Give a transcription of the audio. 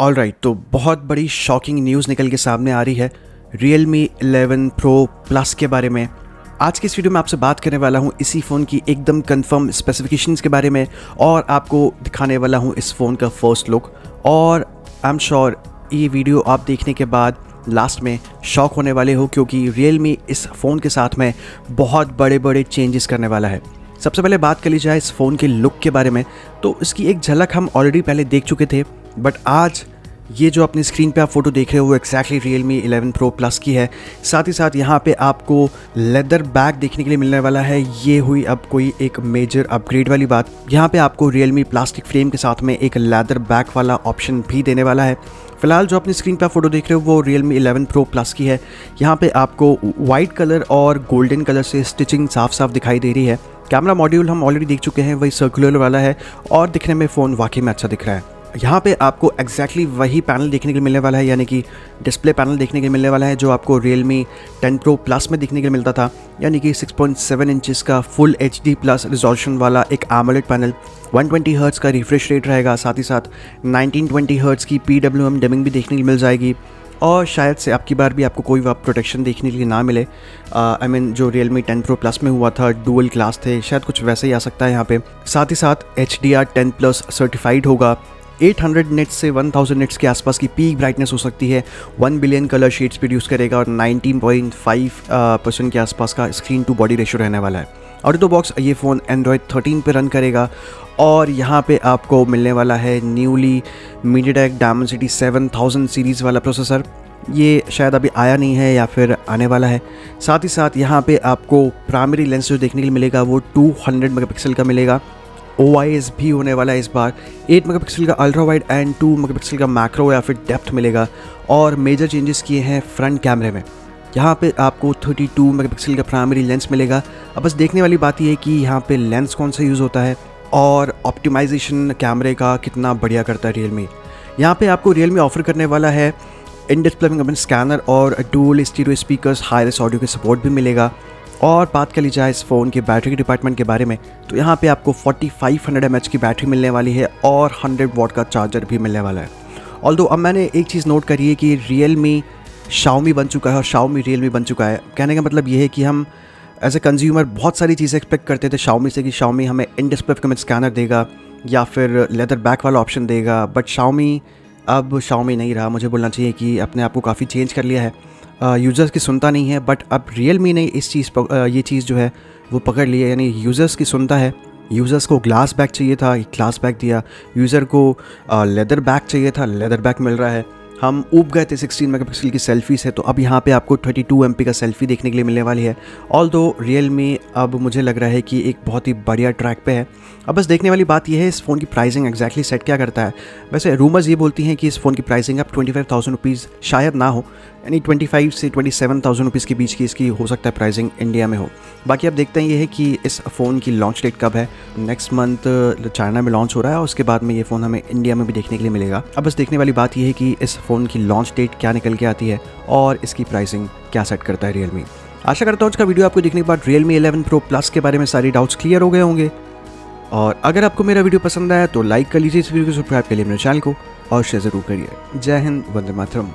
All right तो बहुत बड़ी शॉकिंग न्यूज़ निकल के सामने आ रही है real me eleven pro plus के बारे में। आज के इस वीडियो में आपसे बात करने वाला हूँ इसी फ़ोन की एकदम कंफर्म स्पेसिफिकेशंस के बारे में और आपको दिखाने वाला हूँ इस फ़ोन का फ़र्स्ट लुक और आई एम श्योर ये वीडियो आप देखने के बाद लास्ट में शॉक होने वाले हो क्योंकि रियल मी इस फ़ोन के साथ में बहुत बड़े बड़े चेंजेस करने वाला है। सबसे पहले बात कर ली जाए इस फ़ोन के लुक के बारे में तो इसकी एक झलक हम ऑलरेडी पहले देख चुके थे बट आज ये जो अपनी स्क्रीन पे आप फ़ोटो देख रहे हो, वो exactly Realme eleven pro plus की है। साथ ही साथ यहाँ पे आपको लेदर बैग देखने के लिए मिलने वाला है। ये हुई अब कोई एक मेजर अपग्रेड वाली बात। यहाँ पे आपको रियल मी प्लास्टिक फ्रेम के साथ में एक लेदर बैग वाला ऑप्शन भी देने वाला है। फ़िलहाल जो अपनी स्क्रीन पर आप फ़ोटो देख रहे हो, वो real me eleven pro plus की है। यहाँ पे आपको वाइट कलर और गोल्डन कलर से स्टिचिंग साफ़ साफ़ दिखाई दे रही है। कैमरा मॉड्यूल हम ऑलरेडी देख चुके हैं, वही सर्कुलर वाला है और दिखने में फ़ोन वाकई में अच्छा दिख रहा है। यहाँ पे आपको एग्जैक्टली exactly वही पैनल देखने के लिए मिलने वाला है यानी कि डिस्प्ले पैनल देखने के लिए मिलने वाला है जो आपको real me ten pro plus में देखने के लिए मिलता था यानी कि 6.7 इंचेस का full H D plus resolution वाला एक एमोलेड पैनल 120 ट्वेंटी हर्ट्स का रिफ्रेश रेट रहेगा साथ ही साथ 1920 हर्ट्स की पी डब्ल्यू एम डेमिंग भी देखने के लिए मिल जाएगी और शायद से आपकी बार भी आपको कोई प्रोटेक्शन देखने के लिए ना मिले। आई मीन I mean, जो real me ten pro plus में हुआ था डुअल क्लास थे शायद कुछ वैसे ही आ सकता है यहाँ पे। साथ ही साथ H D R ten plus certified होगा 800 नेट्स से 1000 नेट्स के आसपास की पीक ब्राइटनेस हो सकती है। 1 बिलियन कलर शेड्स प्रोड्यूस करेगा और 19.5 परसेंट के आसपास का स्क्रीन टू बॉडी रेशो रहने वाला है। और तो बॉक्स ये फ़ोन एंड्रॉयड 13 पे रन करेगा और यहाँ पे आपको मिलने वाला है न्यूली मीडियाटेक डायमंसिटी 7000 सीरीज़ वाला प्रोसेसर ये शायद अभी आया नहीं है या फिर आने वाला है। साथ ही साथ यहाँ पे आपको प्राइमरी लेंस जो देखने के लिए मिलेगा वो 200 मेगापिक्सल का मिलेगा। OIS भी होने वाला है इस बार। 8 मेगापिक्सल का अल्ट्रा वाइड एंड 2 मेगापिक्सल का मैक्रो या फिर डेप्थ मिलेगा। और मेजर चेंजेस किए हैं फ्रंट कैमरे में। यहाँ पे आपको 32 मेगापिक्सल का प्राइमरी लेंस मिलेगा। अब बस देखने वाली बात यह है कि यहाँ पे लेंस कौन सा यूज़ होता है और ऑप्टिमाइजेशन कैमरे का कितना बढ़िया करता है रियल मी यहाँ पे आपको रियल मी ऑफ़र करने वाला है। इन डिस्प्ले फिंगरप्रिंट स्कैनर और dual stereo speakers hi res audio के सपोर्ट भी मिलेगा। और बात कर ली जाए इस फ़ोन की बैटरी डिपार्टमेंट के बारे में तो यहाँ पे आपको 4500 फाइव की बैटरी मिलने वाली है और 100 वॉट का चार्जर भी मिलने वाला है। ऑल अब मैंने एक चीज़ नोट करी है कि रियल मी शाओमी बन चुका है और शाओमी रियल मी बन चुका है। कहने का मतलब ये है कि हम एज ए कंज्यूमर बहुत सारी चीज़ें एक्सपेक्ट करते थे शाओमी से कि शाओमी हमें इन डिस्प्ले कमेंट स्कैनर देगा या फिर लेदर बैक वाला ऑप्शन देगा। बट शाओमी अब शाओमी नहीं रहा। मुझे बोलना चाहिए कि अपने आप को काफ़ी चेंज कर लिया है। यूज़र्स की सुनता नहीं है बट अब रियल मी ने इस चीज़ ये चीज़ जो है, वो पकड़ लिया यानी यूज़र्स की सुनता है। यूज़र्स को ग्लास बैग चाहिए था ग्लास बैग दिया। यूज़र को लेदर बैग चाहिए था लेदर बैग मिल रहा है। हम ऊब गए थे 16 मेगापिक्सल की सेल्फी से तो अब यहाँ पे आपको 32 एम का सेल्फी देखने के लिए मिलने वाली है। ऑल दो रियल मी अब मुझे लग रहा है कि एक बहुत ही बढ़िया ट्रैक पे है। अब बस देखने वाली बात यह है, इस फ़ोन की प्राइसिंग एक्जैक्टली सेट क्या करता है। वैसे रूमर्स ये बोलती हैं कि इस फ़ोन की प्राइसिंग अब ट्वेंटी फाइव शायद ना हो, यानी ट्वेंटी फाइव से ट्वेंटी सेवन थाउज़ेंड रुपीज़ के बीच की इसकी हो सकता है प्राइसिंग इंडिया में हो। बाकी अब देखते हैं ये है कि इस फ़ोन की लॉन्च डेट कब है। नेक्स्ट मंथ चाइना में लॉन्च हो रहा है उसके बाद में ये फ़ोन हमें इंडिया में भी देखने के लिए मिलेगा। अब बस देखने वाली बात यह है कि इस फ़ोन की लॉन्च डेट क्या निकल के आती है और इसकी प्राइसिंग क्या सेट करता है रियलमी आशा करता हूँ इसका वीडियो आपको देखने के बाद रियलमी इलेवन प्रो प्लस के बारे में सारी डाउट्स क्लियर हो गए होंगे। और अगर आपको मेरा वीडियो पसंद आया तो लाइक कर लीजिए इस वीडियो को सब्सक्राइब कर लिए मेरे चैनल को और शेयर ज़रूर करिए। जय हिंद, वंदे मातरम।